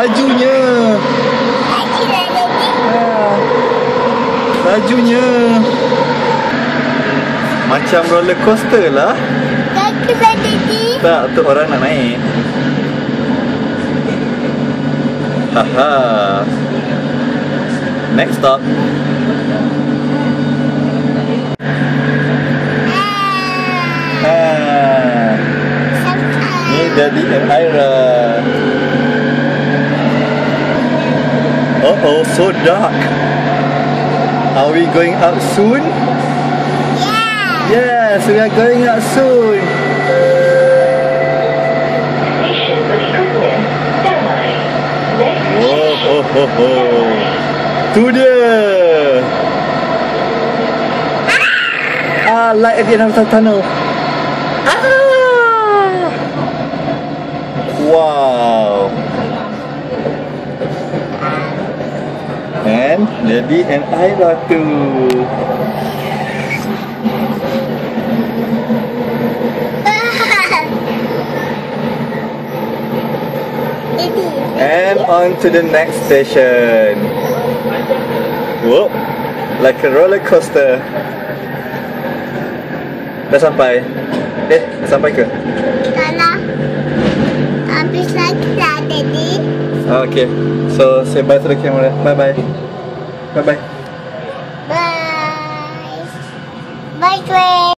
Lajunya. Lajunya. Macam roller coaster lah. Tak, tu orang nak naik. Haha. Next stop. Ah. Ha. Ini jadi air. So dark. Are we going out soon? Yeah. Yes, we are going out soon. Station berikutnya Damai. Next Oh, oh, oh, oh. Damai. Tu dia. Ah, light at the end of the tunnel. Ah. And Ayra too. Daddy. And on to the next station. Whoa, like a roller coaster. Dah sampai. Eh, dah sampai ke? Habis lagi lah Daddy. Okay. So say bye to the camera. Bye bye. Bye-bye. Bye. Bye, Claire.